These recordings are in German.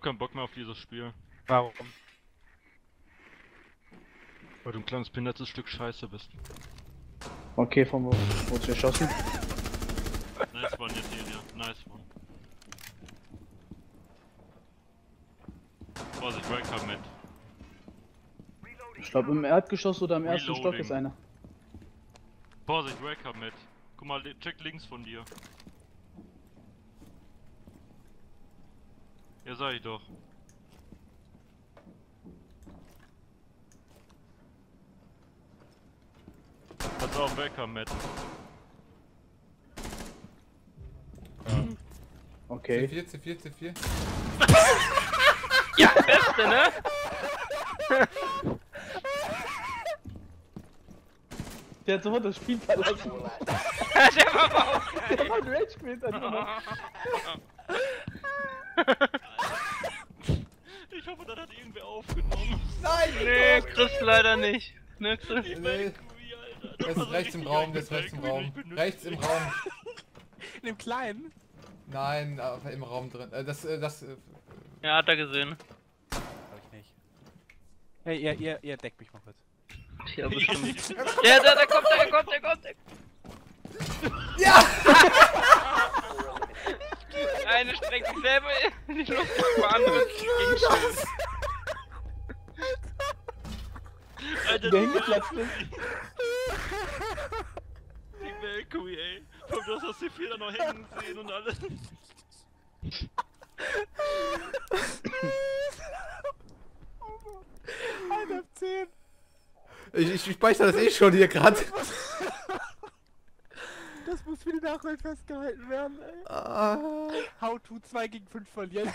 hab keinen Bock mehr auf dieses Spiel. Warum? Weil du ein kleines behindertes Stück Scheiße bist. Okay, von wo wurdest du erschossen? Nice one, jetzt hier, ja. Nice one. Vorsicht, Welcome mit. Ich glaube im Erdgeschoss oder im ersten Stock Reloading. ist einer. Vorsicht, Welcome mit. Guck mal, check links von dir. Ja, sag ich doch. Pass auf, Welcome mit. Okay. C4, C4, C4. Ja, beste, ne? Der hat sofort das Spiel verlassen. Der war aber auch Der hat gemacht. Ich hoffe, das hat irgendwer aufgenommen. Nein! Nee, Chris leider nicht. Ne, Chris? Nee. Der ist rechts im Raum, der ist rechts im Raum. Rechts im Raum. In dem kleinen? Nein, aber im Raum drin. Äh, das, äh, das. Äh, Ja, hat er gesehen. Hab ich nicht. Hey, ihr, ihr, ihr deckt mich mal kurz. Ja, bestimmt. Der, der, der kommt, der kommt, der kommt, der ja! Eine streckt sich selber in die Luft, die andere gegen Schild. Alter, Der die hingeplatzt ist. Die Welkui, ey. Komm, du hast das C4 da noch hängen sehen und alles. Einer 10. Ich, ich speichere das eh schon hier gerade. Das muss für die Nachwelt festgehalten werden, ey. Ah. How to 2 gegen 5 verlieren.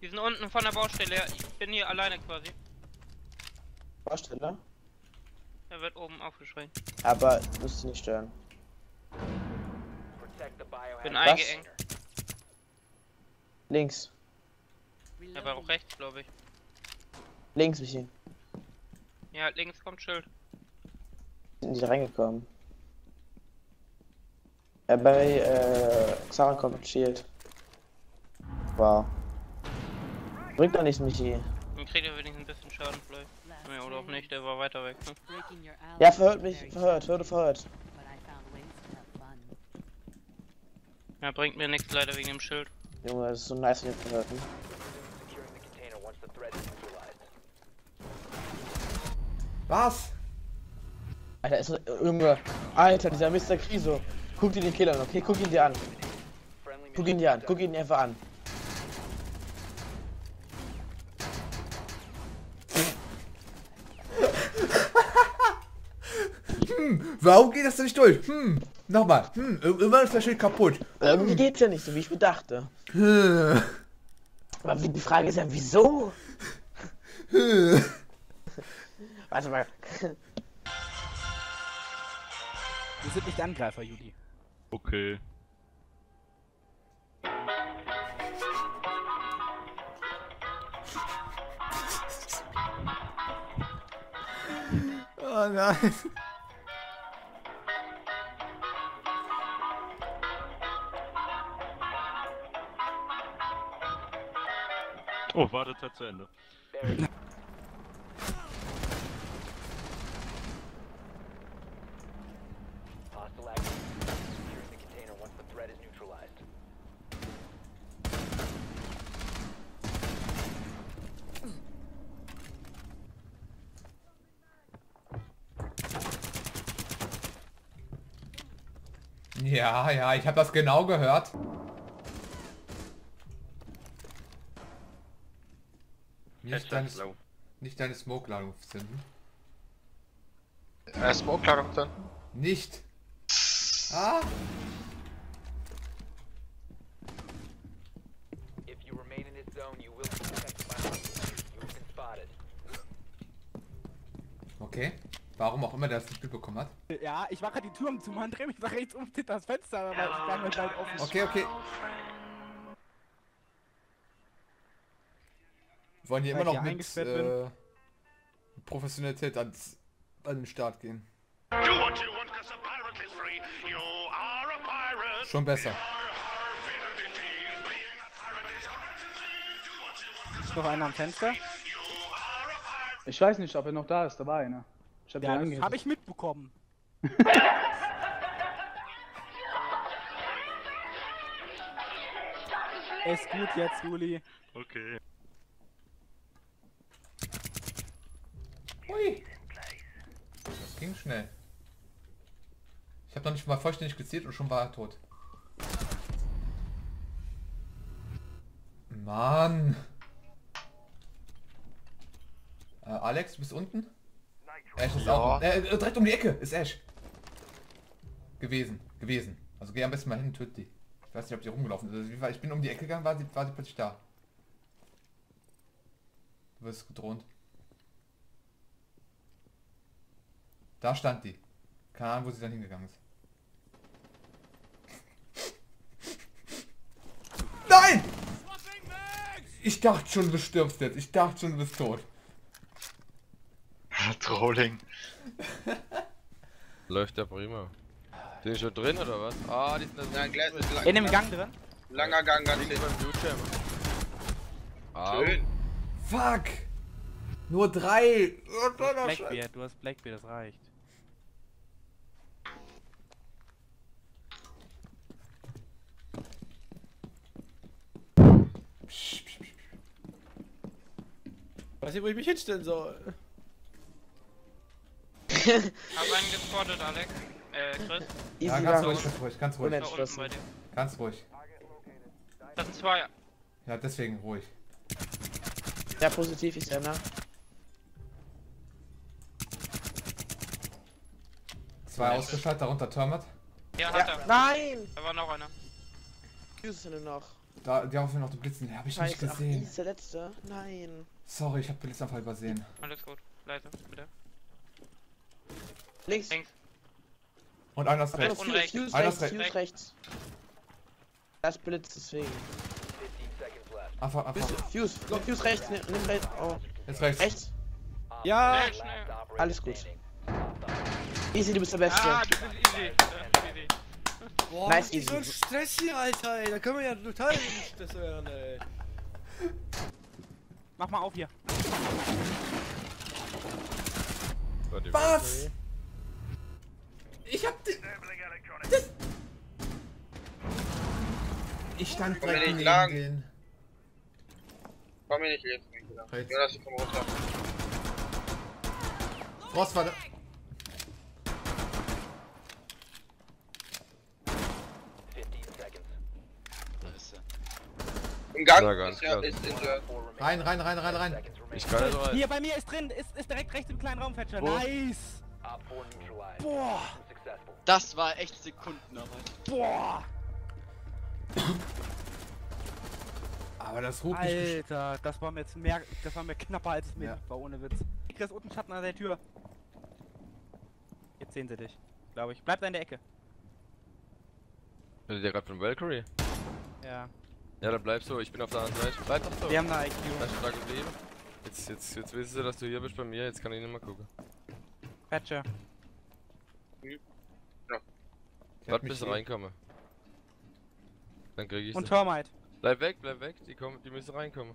Die sind unten von der Baustelle, ja. ich bin hier alleine quasi. Baustelle? Er wird oben aufgeschrien. Aber musst du nicht stören. Bin Was? eingeengt. Links. Er war auch rechts, glaube ich. Links, Michi. Ja, links kommt Schild. Sind die reingekommen? Äh, bei äh, Xara kommt Shield. Wow. Bringt doch nichts, Michi. Dann kriegt er wenigstens ein bisschen Schaden vielleicht. Ja, oder auch nicht, der war weiter weg. Ne? Ja, verhört mich, verhört, würde verhört. Ja, bringt mir nichts leider wegen dem Schild. Junge, das ist so nice, wenn ihr verhört. Ne? Was? Alter, ist Junge. Alter, dieser Mr. Kriso. Guck dir den Killer an, okay? Guck ihn dir an. Guck ihn dir an, guck ihn einfach an. Warum geht das denn nicht durch? Hm. Nochmal. Hm. Immer ist das Schild kaputt. Irgendwie geht's ja nicht so, wie ich mir dachte. Hm. Aber die Frage ist ja, wieso? Warte mal. Wir sind nicht Angreifer, Judy. Okay. Oh nein. Oh, Wartezeit zu Ende. Ja, ja, ich habe das genau gehört. Nicht deine, nicht deine Smoke-Ladung finden. Äh, Smoke-Ladung dann? Nicht. Ah. Okay. Warum auch immer der das nicht mitbekommen hat. Ja, ich mache die Tür um zu machen, dreh mich nach rechts um, das Fenster, aber ich war mir gleich offen. Okay, okay. Wollen hier immer noch hier mit äh, Professionalität ans, an den Start gehen. Schon besser. Ist noch einer am Fenster? Ich weiß nicht, ob er noch da ist, da war einer. Ich hab Ja, den das habe ich mitbekommen. Ist gut jetzt, Juli. Okay. Ui. Das ging schnell. Ich habe noch nicht mal vollständig gezielt und schon war er tot. Mann. Äh, Alex, du bist unten? Ash ist auch. Äh, äh, direkt um die Ecke ist Ash. Gewesen. Gewesen. Also geh am besten mal hin, töt die. Ich weiß nicht, ob die rumgelaufen ist. Also, ich bin um die Ecke gegangen, war sie, war sie plötzlich da. Du wirst gedroht. Da stand die. Keine Ahnung, wo sie dann hingegangen ist. Nein! Ich dachte schon, du stirbst jetzt. Ich dachte schon, du bist tot. Trolling. Läuft ja prima. Sind die schon drin oder was? Ah, die sind da lang, In dem Gang drin? langer Gang, ganz links. Ah, Schön. Fuck! Nur drei! Blackbeard, du hast Blackbeard, das reicht. Weiß nicht, wo ich mich hinstellen soll. Hab einen gespottet, Alex. Äh, Chris. Ja, Easy ganz Run. ruhig, ganz ruhig, ganz ruhig. Unentschlossen. Ganz ruhig. Das sind zwei. Ja, deswegen ruhig. Ja, positiv ist er, ne? Zwei ausgeschaltet, darunter Termit. Ja, hat er. Nein! Da war noch einer. Fuse ist noch. Da, die hoffen noch die Blitzen. Hab ich nicht Scheiße, ach, die gesehen. ist der letzte. Nein. Sorry, ich hab Blitzanfall übersehen. Alles gut. Leise, bitte. Links. Links. Und einer ist Rechts. rechts. und Fuse, rechts. Fuse Einer rechts, ist Fuse rechts. rechts. Das blitzt deswegen. Einfach, einfach. Fuse, Fuse, Fuse rechts, nimm, nimm rechts. Oh, Jetzt rechts. rechts. Ja! Schnell. Alles gut. Easy, du bist der Beste. Ah, das ist easy. Easy. Boah, Nice, nice so ein easy. Stress hier, Alter, ey. Da können wir ja total Stress werden, ey. Mach mal auf hier. Was? Ich hab die... Das... Ich stand direkt neben lang. denen. Komm mir nicht jetzt nicht wieder. Rechts. Jonas, komm runter. Frost war da. Im Gang ist, ja, ist in der... Rein, rein, rein, rein, rein. Ich kann nicht rein. Hier bei mir ist drin, ist, ist direkt rechts im kleinen Raumfetcher. Wo? Nice! Boah! Das war echt Sekundenarbeit. Boah! Aber das ruht nicht. gesch- Alter, das war mir jetzt mehr, das war mir knapper als es mir Ja. war, ohne Witz. Chris, unten Schatten an der Tür. Jetzt sehen sie dich, glaube ich. Bleib da in der Ecke. Redet ihr gerade von Valkyrie? Ja. Ja, dann bleib so. Ich bin auf der anderen Seite. Bleib doch so. Wir haben eine IQ. Bleib schon da geblieben. Jetzt, jetzt, jetzt wissen sie, dass du hier bist bei mir. Jetzt kann ich nicht mehr gucken. Patcher. Der Warte, hat mich bis sie eh- reinkommen. Dann krieg ich Und sie. Termite. Bleib weg, bleib weg. Die, kommen, die müssen reinkommen.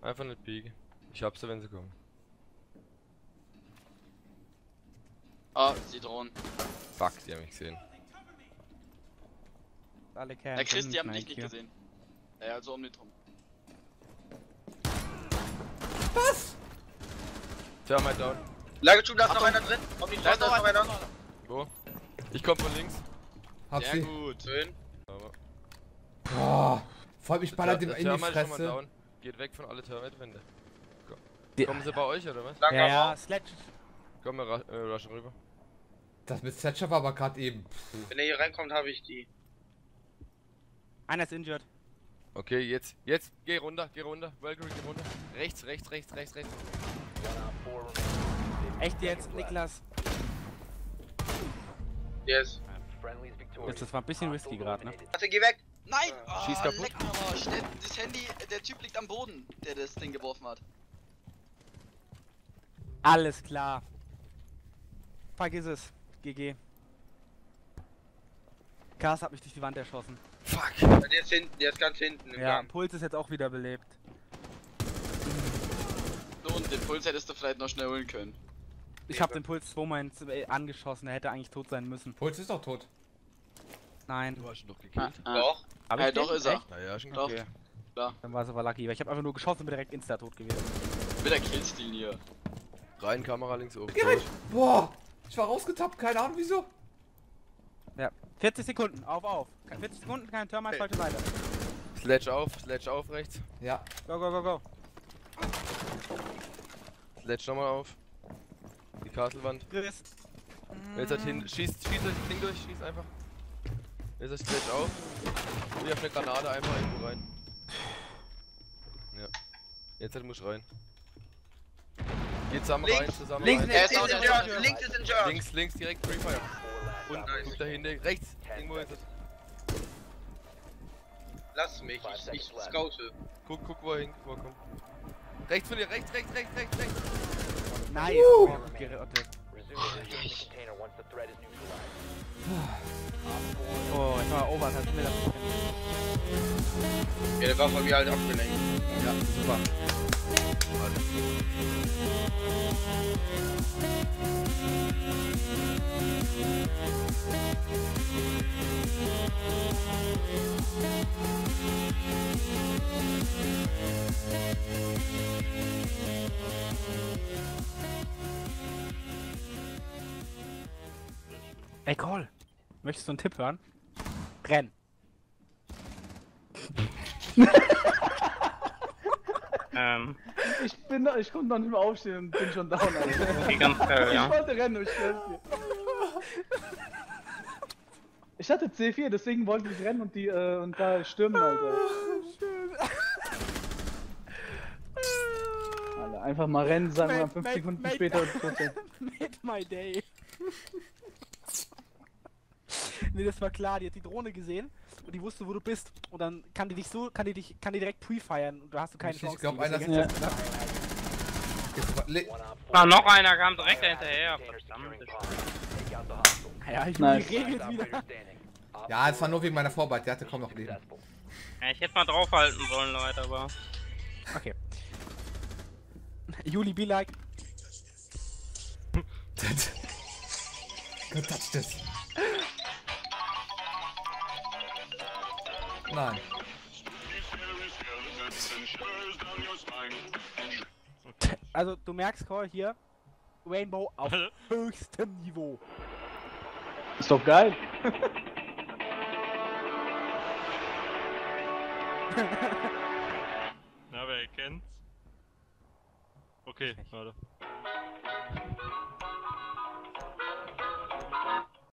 Einfach nicht biegen. Ich hab sie, wenn sie kommen. Ah, sie drohen. Fuck, die haben mich gesehen. Alle Kerle. Der Chris, die haben dich nicht gesehen. Ja, also um den drum. Thermite down. Lagertube, da ist noch einer drin. Die Da ist noch einer. Wo? Ich komm von links. Hab Sehr sie. gut. Schön. Boah. Vor allem, ich baller dem in die Fresse. down. Geht weg von alle Thermite-Wände. Kommen sie bei euch oder was? Ja, ja. Sledge. Komm, wir äh, rushen rüber. Das mit Thatcher war aber gerade eben. Wenn er hier reinkommt, habe ich die. Einer ist injured. Okay, jetzt, jetzt, geh runter, geh runter. Valkyrie, geh runter. Rechts, rechts, rechts, rechts, rechts. Echt jetzt, Niklas? Yes. Das, das war ein bisschen risky gerade, ne? Warte, geh weg. Nein! Oh, Schieß kaputt. Leck. Der, das Handy, der Typ liegt am Boden, der das Ding geworfen hat. Alles klar. Vergiss es. GG. Kars hat mich durch die Wand erschossen. Fuck. Der ist hinten, der ist ganz hinten im Ja, Gang. Puls ist jetzt auch wieder belebt. Puls hättest du vielleicht noch schnell holen können. Ich habe den Puls zweimal äh, angeschossen, er hätte eigentlich tot sein müssen. Puls ist doch tot. Nein. Du hast ihn doch gekillt. Ah, Doch. Hab Ja, ich doch den? ist er. Echt? Naja, schon Doch. Okay. Dann war es aber lucky, weil ich habe einfach nur geschossen und bin direkt insta tot gewesen. Wieder Killstil hier. Rein Kamera links oben. Gerrit! Boah! Ich war rausgetappt, keine Ahnung wieso. Ja. 40 Sekunden, auf, auf. 40 Sekunden, kein Termite, falsche Seite. Sledge auf, Sledge auf rechts. Ja. Go, go, go, go. Sledge nochmal auf. Die Castlewand. Chris. Jetzt halt hin. Schießt, schießt das Ding durch, schießt einfach. Jetzt ist Sledge auf. Und auf eine Granate einfach irgendwo rein. Ja. Jetzt halt muss ich rein. Geht zusammen rein, zusammen Links rein. ist in George, links ist in George. Links, links, direkt Free Fire. Und guck dahinter, rechts, irgendwo ist es. Lass mich, ich, ich scoute. Guck, guck, wo er hin, wo er kommt. Rechts von dir, rechts, rechts, rechts, rechts, rechts. Nice. Oh, gerettet. Oh, ich war over, hat mir das Ja, der war von mir halt abgelenkt. Ja, super. Ey, Cole. Möchtest du einen Tipp hören? Renn. Ähm. Ich bin da, ich konnte noch nicht mehr aufstehen und bin schon down, Alter. Okay, ganz geil, Ich ja. wollte rennen, ich schwör's dir. Ich hatte C4, deswegen wollte ich rennen und die, äh, und da stürmen, Alter. Alter, einfach mal rennen, sagen wir mal Mate, 5 mate, Sekunden mate. später sein. Made my day. nee, das war klar, die hat die Drohne gesehen und die wusste, wo du bist. Und dann kann die dich so, kann die dich, kann die direkt pre-feiern und du hast du keine Ich, Chance. ich glaube, gegen einer ist le- Ah, noch einer kam direkt. Verdammt. Ja, Juli Nice. regelt wieder. Ja, es war nur wegen meiner Vorarbeit, der hatte kaum noch Leben. Ja, ich hätte mal draufhalten sollen, Leute, aber. Okay. Juli, be like. Gott, touch das. Nein. Also, du merkst, Cole, hier. Rainbow auf höchstem Niveau. Ist doch geil. Na, wer erkennt's? Okay, warte.